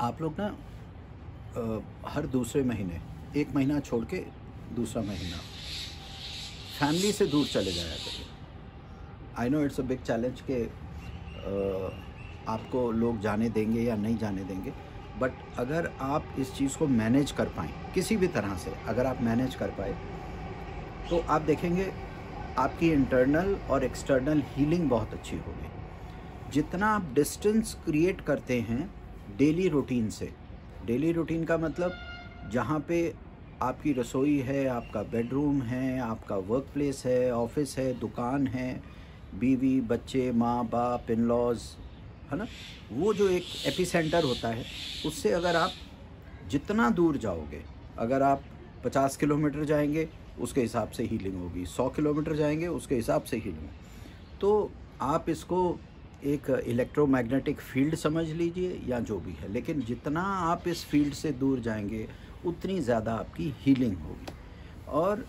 आप लोग ना हर दूसरे महीने एक महीना छोड़ के दूसरा महीना फैमिली से दूर चले जाया करिए। I know it's a big challenge के अ, आपको लोग जाने देंगे या नहीं जाने देंगे बट अगर आप इस चीज़ को मैनेज कर पाएँ किसी भी तरह से अगर आप मैनेज कर पाए तो आप देखेंगे आपकी इंटरनल और एक्सटर्नल हीलिंग बहुत अच्छी होगी। जितना आप डिस्टेंस क्रिएट करते हैं डेली रूटीन से। डेली रूटीन का मतलब जहाँ पे आपकी रसोई है, आपका बेडरूम है, आपका वर्क प्लेस है ऑफ़िस है, दुकान है, बीवी, बच्चे, माँ, बाप इन लॉज है ना? वो जो एक एपिसेंटर होता है, उससे अगर आप जितना दूर जाओगे, अगर आप 50 किलोमीटर जाएँगे, उसके हिसाब से हीलिंग होगी। 100 किलोमीटर जाएँगे, उसके हिसाब से हीलिंग तो आप इसको एक इलेक्ट्रोमैग्नेटिक फ़ील्ड समझ लीजिए या जो भी है, लेकिन जितना आप इस फ़ील्ड से दूर जाएँगे, उतनी ज़्यादा आपकी हीलिंग होगी। और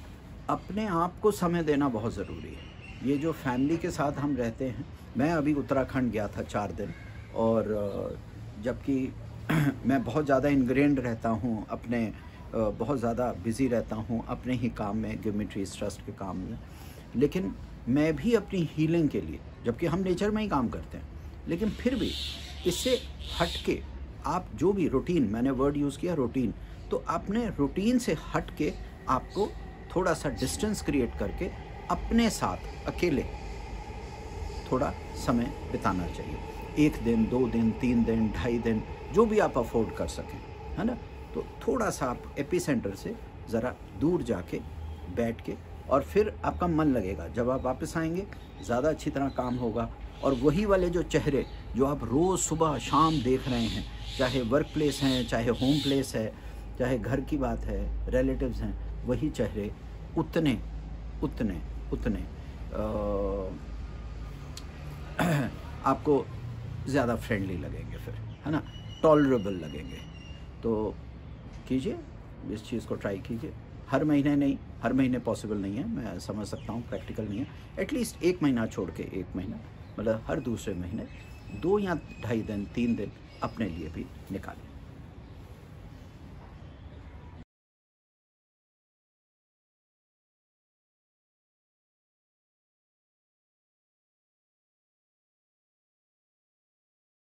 अपने आप को समय देना बहुत ज़रूरी है। ये जो फैमिली के साथ हम रहते हैं, मैं अभी उत्तराखंड गया था चार दिन, और जबकि मैं बहुत ज़्यादा इनग्रेंड रहता हूँ, अपने बहुत ज़्यादा बिज़ी रहता हूँ, अपने ही काम में गिमिट्रीज ट्रस्ट के काम में। लेकिन मैं भी अपनी हीलिंग के लिए, जबकि हम नेचर में ही काम करते हैं। लेकिन फिर भी इससे हट के आप जो भी रूटीन मैंने वर्ड यूज़ किया रूटीन तो अपने रूटीन से हट के आपको थोड़ा सा डिस्टेंस क्रिएट करके अपने साथ अकेले थोड़ा समय बिताना चाहिए। एक दिन, दो दिन, तीन दिन, ढाई दिन, जो भी आप अफोर्ड कर सकें, है ना? तो थोड़ा सा आप एपी सेंटर से ज़रा दूर जाके बैठ के और फिर आपका मन लगेगा। जब आप वापस आएँगे ज़्यादा अच्छी तरह काम होगा। और वही वाले जो चेहरे जो आप रोज़ सुबह शाम देख रहे हैं चाहे वर्क प्लेस हैं चाहे होम प्लेस है चाहे घर की बात है रिलेटिव्स हैं वही चेहरे उतने उतने उतने अ, आपको ज़्यादा फ्रेंडली लगेंगे फिर है ना? टॉलरेबल लगेंगे। तो कीजिए इस चीज़ को ट्राई कीजिए। हर महीने नहीं, हर महीने पॉसिबल नहीं है, मैं समझ सकता हूँ प्रैक्टिकल नहीं है। एटलीस्ट एक महीना छोड़ के एक महीना मतलब हर दूसरे महीने, दो या ढाई दिन, तीन दिन अपने लिए भी निकालें।